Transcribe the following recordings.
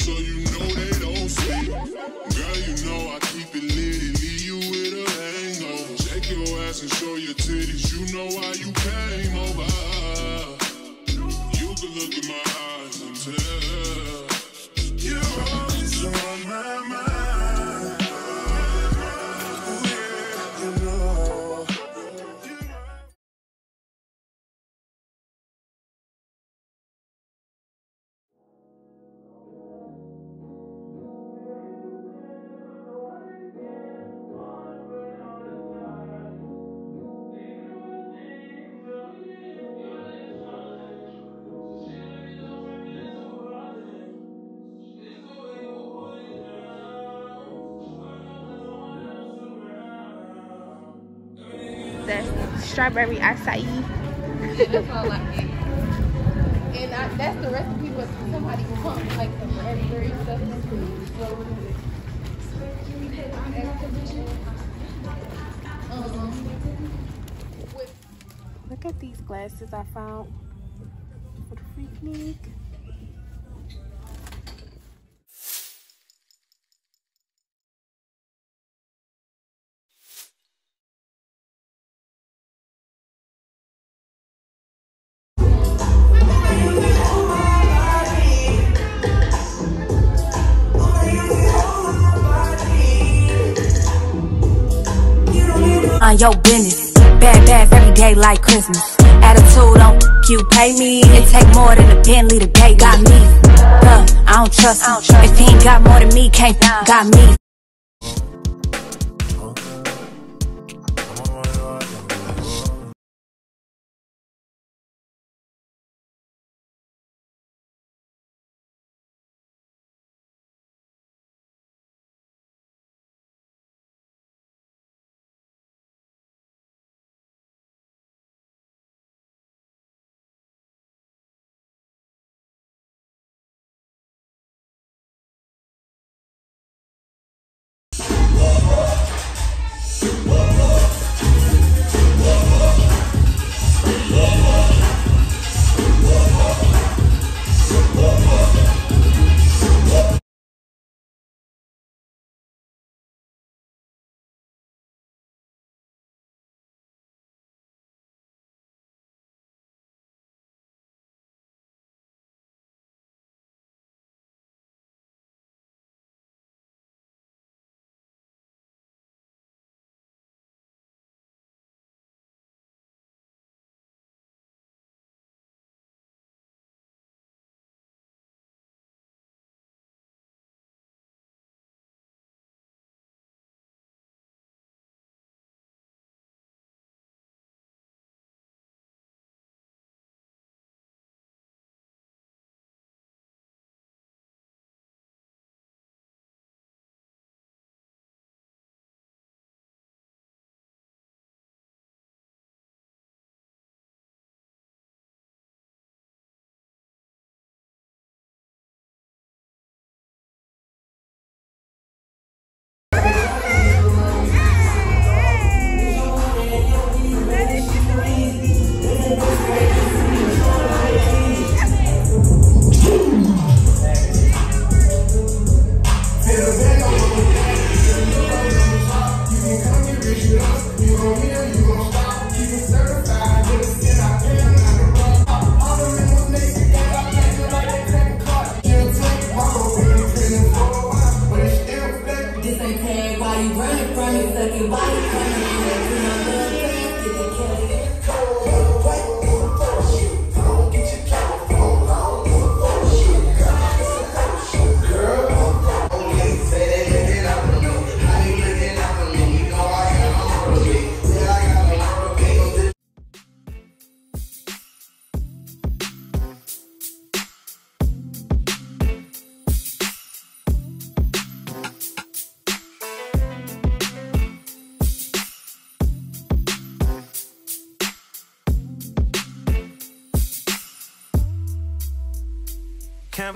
show you strawberry acai. and I, that's the recipe but somebody pump like the raspberry stuff. Look at these glasses I found for the freak your business. Bad bags every day like Christmas. Attitude don't you pay me. It take more than a Bentley to date. Got me. Look, I don't trust him. If he ain't got more than me, can't got me.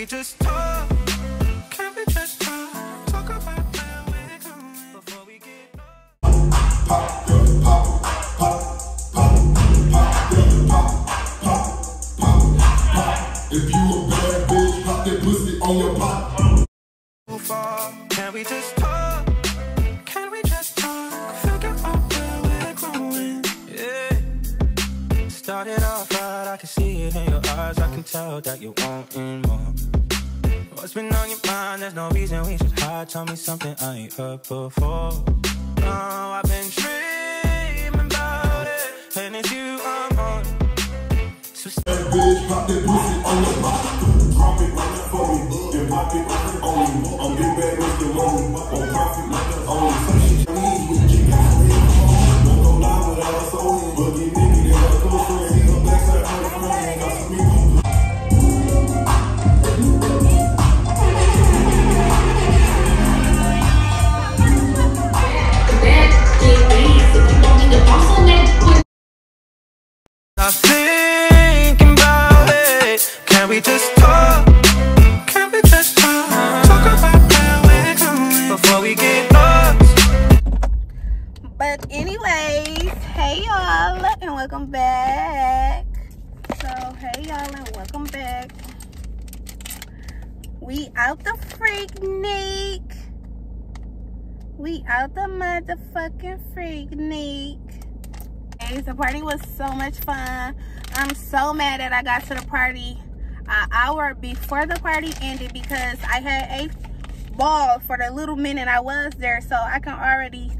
We just Tell me something I ain't heard before. Oh, I've been dreaming about it, and it's you I'm on. So Bad bitch, pop that pussy on your pop. Drop it right for me, then pop it on me. I'm big bad Mr. Money, on profit only. Some shit mad that I got to the party an hour before the party ended because I had a ball for the little minute I was there. So I can already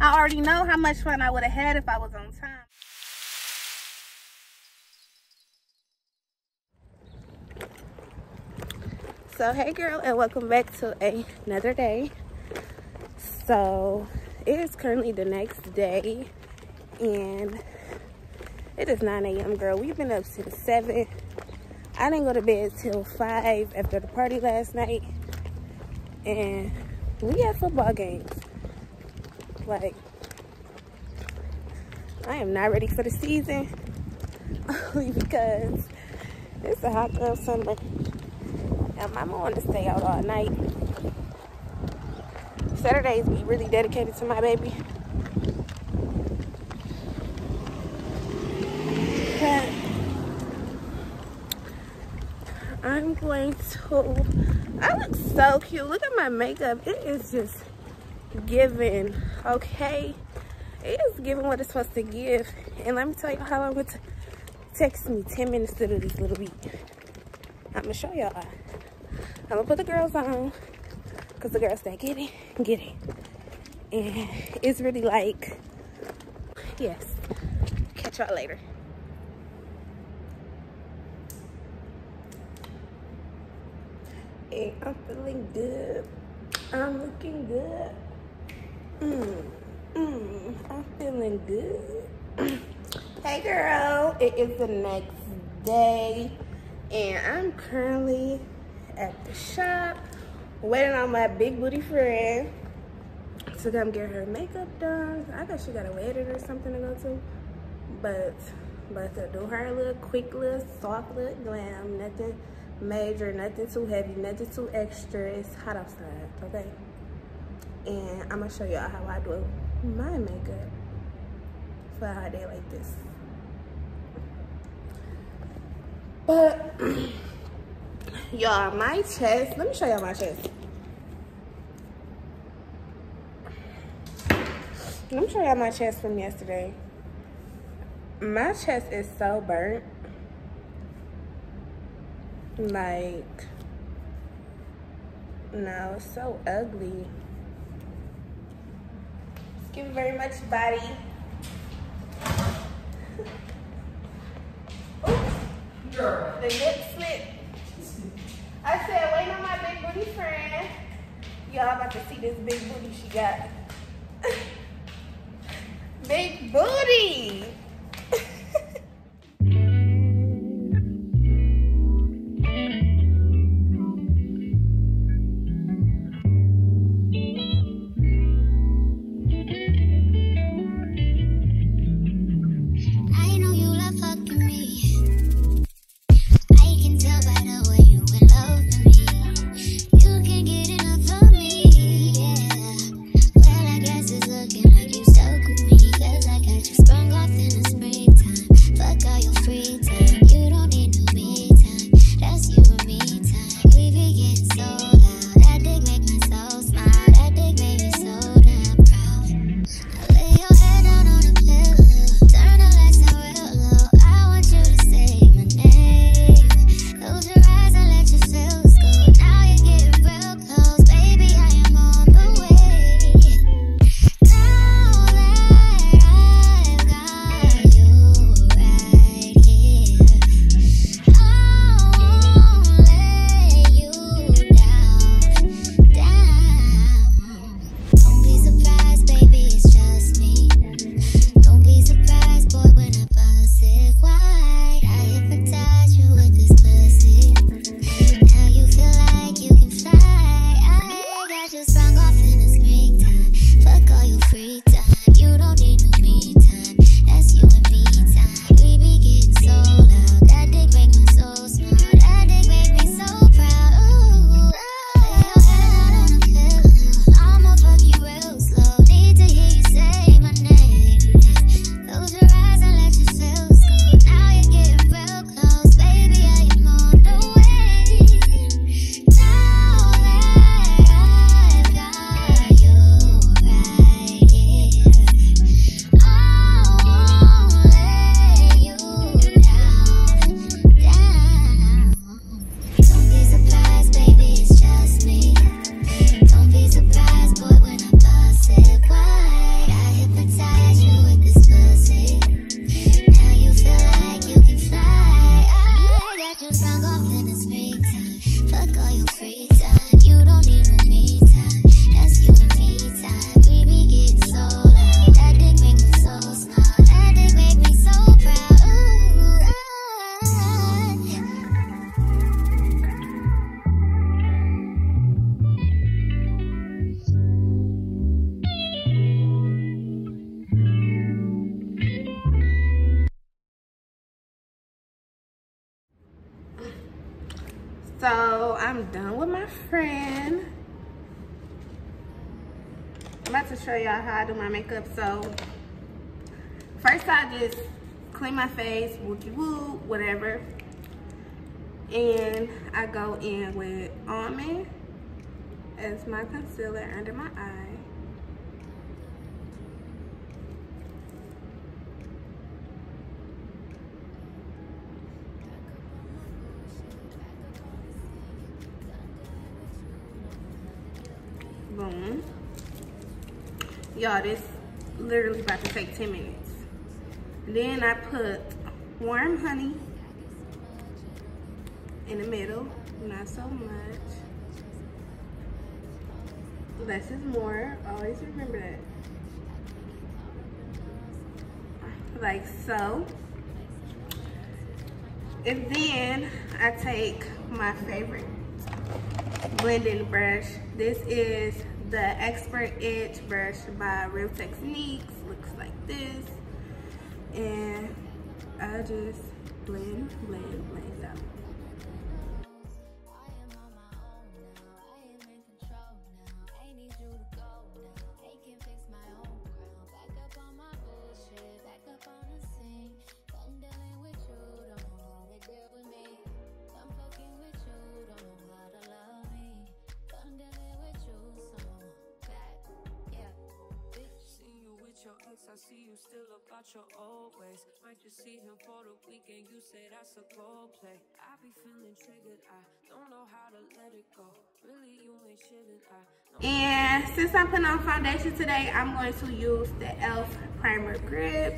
I already know how much fun I would have had if I was on time. So hey girl and welcome back to another day. So it is currently the next day and it is 9 a.m. girl. We've been up since 7. I didn't go to bed till 5 after the party last night. And we had football games. Like, I am not ready for the season. Only because it's a hot girl summer. And mama want to stay out all night. Saturdays be really dedicated to my baby. But I'm going to. I look so cute. Look at my makeup. It is just giving, okay? It is giving what it's supposed to give. And let me tell you how long it takes me 10 minutes to do this little beat. I'm gonna show y'all. I'm gonna put the girls on because the girls that get it, get it. And it's really like, yes. Catch y'all later. I'm feeling good. I'm looking good. Mm, mm, I'm feeling good. hey girl, it is the next day and I'm currently at the shop waiting on my big booty friend to come get her makeup done. I guess she got a wedding or something to go to. But but to do her a little quick little soft little glam, nothing major, nothing too heavy, nothing too extra. It's hot outside, okay? And I'm gonna show y'all how I do my makeup for a hot day like this. But y'all, my chest, let me show y'all my chest. Let me show y'all my chest from yesterday. My chest is so burnt. Like, no, it's so ugly. Thank very much, body. Girl. The lip slip. I said, wait on my big booty friend. Y'all about to see this big booty she got. big booty. I'm done with my friend. I'm about to show y'all how I do my makeup. So first I just clean my face, wookie woo, whatever. And I go in with almond as my concealer under my eye. Y'all, this literally about to take 10 minutes. Then I put warm honey in the middle, not so much. Less is more, always remember that. Like so. And then I take my favorite blending brush. This is the Expert Edge brush by Real Techniques. Looks like this. And I just blend, blend, blend out. I see you still about your old ways. Might just see him for the weekend. You say that's a goal play. I be feeling triggered. I don't know how to let it go. Really, you ain't chilling. And since I'm putting on foundation today, I'm going to use the e.l.f. Primer Grip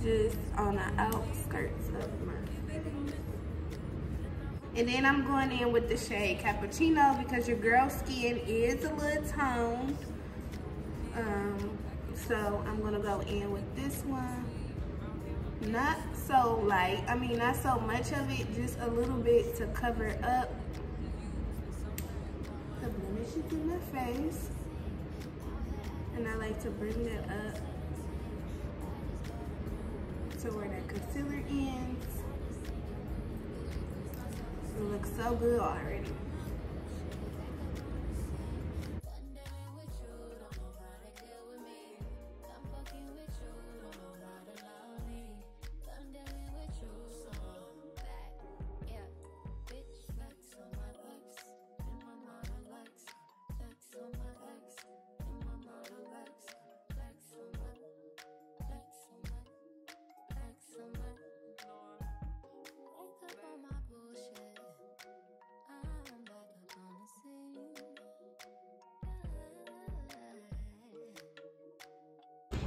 just on the outskirts of my face. And then I'm going in with the shade Cappuccino because your girl's skin is a little toned. Um, so I'm gonna go in with this one. Not so light, I mean not so much of it, just a little bit to cover up the blemishes in my face. And I like to bring that up to where that concealer ends. It looks so good already.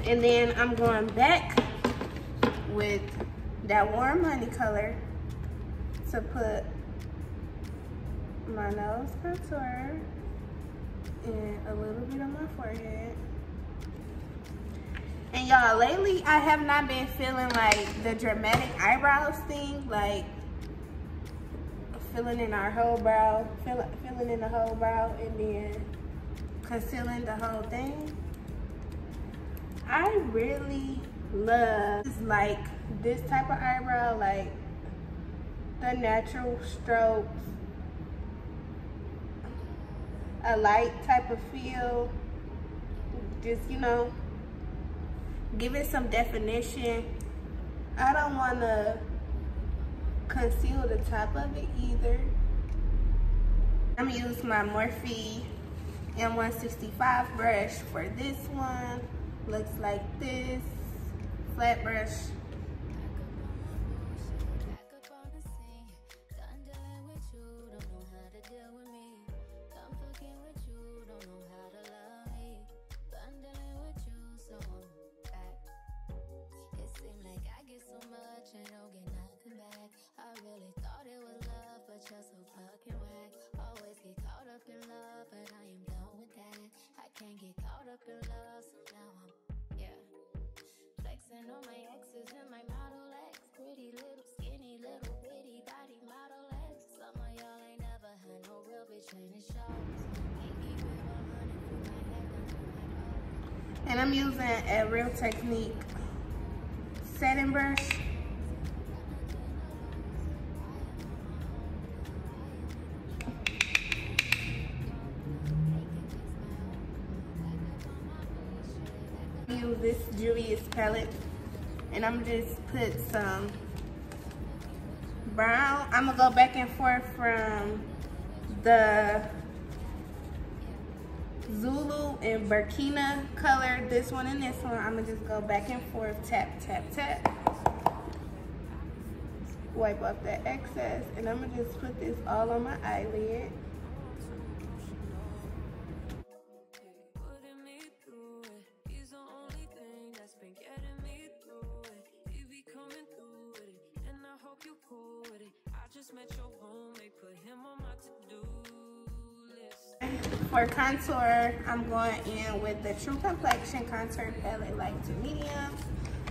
And then I'm going back with that warm honey color to put my nose contour and a little bit on my forehead. And y'all, lately I have not been feeling like the dramatic eyebrows thing, like filling in our whole brow, fill, filling in the whole brow and then concealing the whole thing. I really love like this type of eyebrow, like the natural strokes, a light type of feel, just, you know, give it some definition. I don't want to conceal the top of it either. I'm gonna use my Morphe M165 brush for this one looks like this. Flat brush And I'm using a Real Technique setting brush. Use this Juvia's palette and I'm just put some brown. I'm gonna go back and forth from the Zulu and Burkina color, this one and this one. I'm gonna just go back and forth, tap, tap, tap. Wipe off that excess, and I'm gonna just put this all on my eyelid. Putting me through For contour, I'm going in with the True Complexion Contour Palette Light to Medium.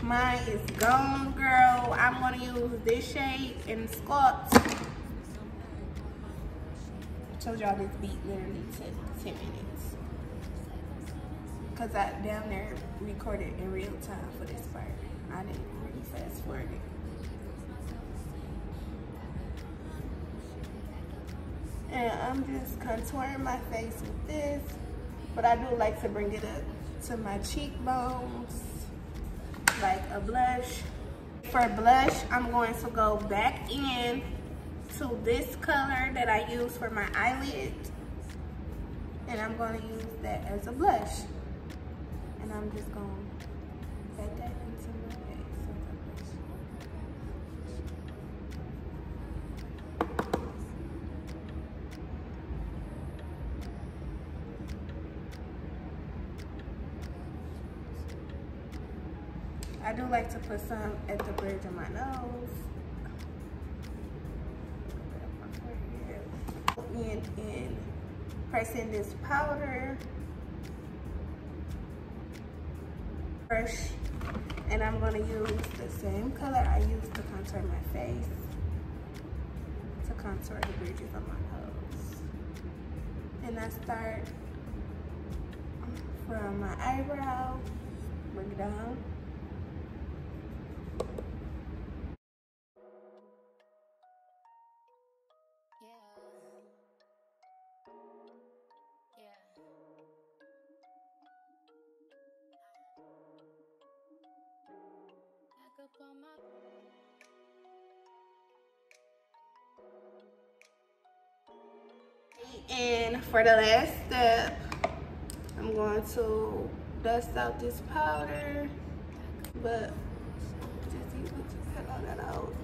Mine is Gone Girl. I'm going to use this shade in Sculpt. I told y'all this beat literally took 10 minutes. Because I down there recorded in real time for this part. I didn't really fast forward it. And I'm just contouring my face with this. But I do like to bring it up to my cheekbones, like a blush. For blush, I'm going to go back in to this color that I use for my eyelid. And I'm going to use that as a blush. And I'm just going to set that into my face as a blush. I do like to put some at the bridge of my nose. In, in pressing this powder. Brush. And I'm gonna use the same color I used to contour my face. To contour the bridges of my nose. And I start from my eyebrow, bring it down. For the last step, I'm going to dust out this powder, but just use all that out.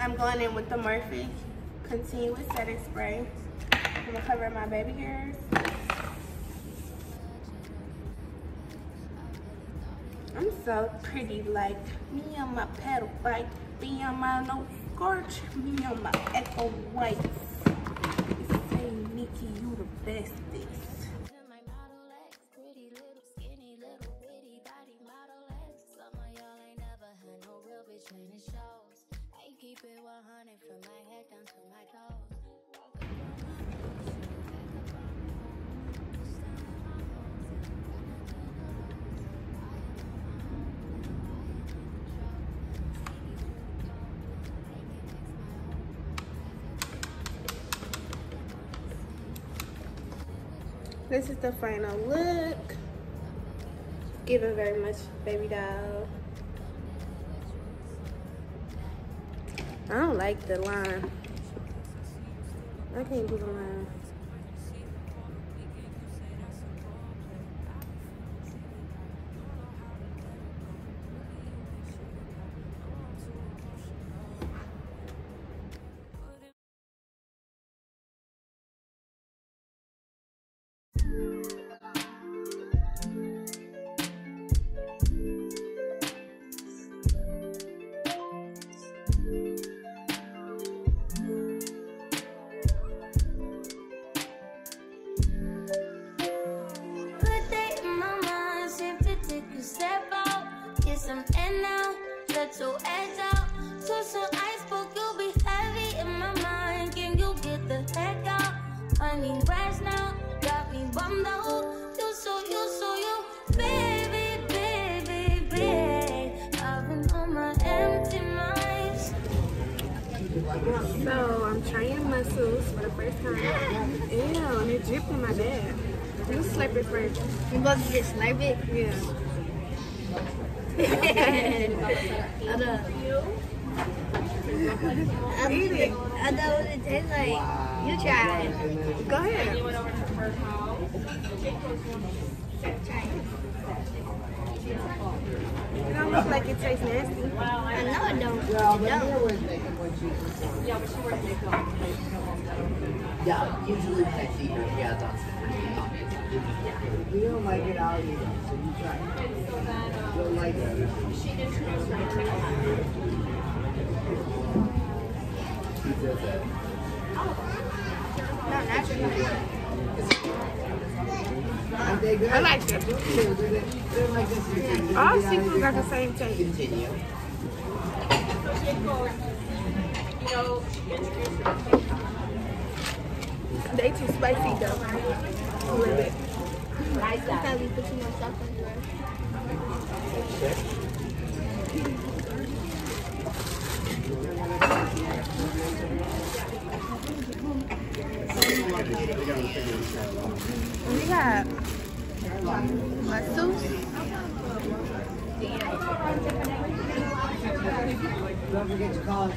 I'm going in with the Morphe Continuous Setting Spray. I'm gonna cover my baby hairs. I'm so pretty like me on my pedal bike, me on my no scorch, me on my echo white. Say Nikki, you the bestest. Keep it 100 from my head down to my toes. This is the final look. Giving very much baby doll. I don't like the line. I can't do the line. Let your edge out. To some iceberg, you'll be heavy in my mind. Can you get the heck out? I need rest now, got me bummed out. You so, you so, you, baby, baby, baby. I've been on my empty mind. So I'm trying mussels for the first time. Ew, and it dripped in my bag. You slurp it first. You about to just slurp it? Yeah. I know. I Eat it. I know what it tastes like. You try it. Go ahead. Try it. It don't like it tastes nasty. I know it don't. It don't. Yeah, usually when I see her, yeah, that's If you don't like it, I'll eat it. So you try it. You'll like it. Oh. Not natural. Aren't they good? I like it. They're, they're, they're like this. All seafood got the same taste. Continue. They too spicy though. A little bit. Probably put too much stuff into it. We got mussels. Don't forget to call us.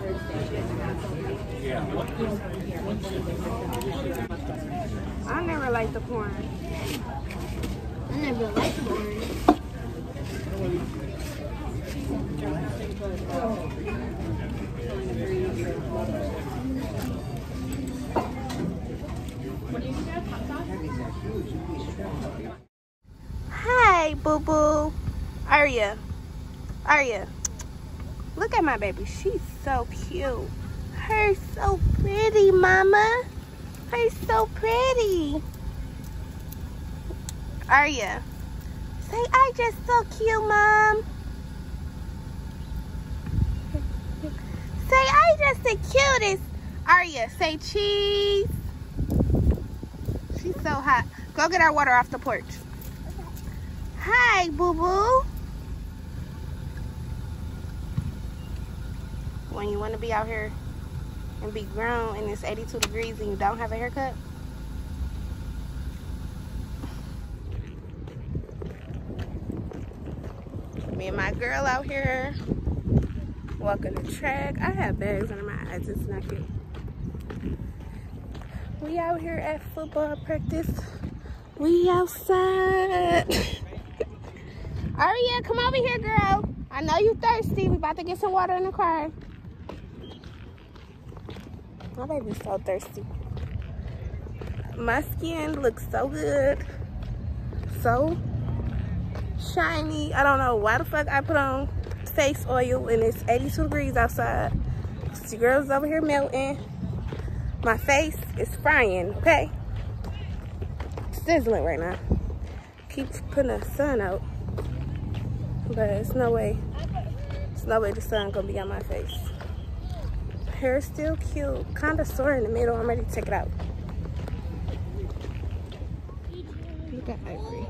I never liked the corn. I never liked corn. Hi, boo boo. Are you? Are Arya. Look at my baby. She's so cute. Her so pretty, mama. Her so pretty. Arya. Say, I just so cute, mom. Say, I just the cutest. Arya, say cheese. She's so hot. Go get our water off the porch. Hi, boo boo When you want to be out here and be grown and it's 82 degrees and you don't have a haircut. Me and my girl out here walking the track. I have bags under my eyes. It's not cute. We out here at football practice. We outside. Aria, come over here, girl. I know you thirsty. We about to get some water in the car. My baby's so thirsty. My skin looks so good. So shiny. I don't know why the fuck I put on face oil and it's 82 degrees outside. The girl's over here melting. My face is frying, okay? Sizzling right now. Keep putting the sun out. But it's no way. It's no way the sun gonna be on my face. Hair still cute. Kinda sore in the middle. I'm ready to take it out. Look at Ivory.